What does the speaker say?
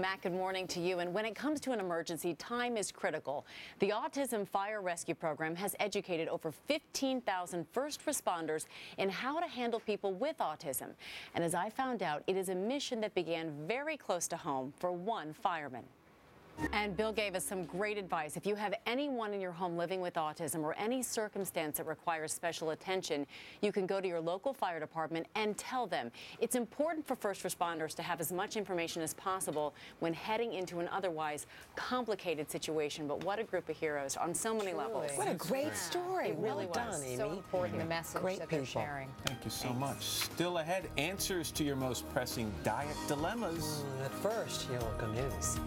Matt, good morning to you. And when it comes to an emergency, time is critical. The Autism Fire Rescue Program has educated over 15,000 first responders in how to handle people with autism. And as I found out, it is a mission that began very close to home for one fireman. And Bill gave us some great advice. If you have anyone in your home living with autism or any circumstance that requires special attention, you can go to your local fire department and tell them. It's important for first responders to have as much information as possible when heading into an otherwise complicated situation. But what a group of heroes on so many Truly. levels. What a great story. It really well was. done, Amy. So important, the message Great that they're sharing. Thank you so much. Still ahead, answers to your most pressing diet dilemmas. At first, your local news.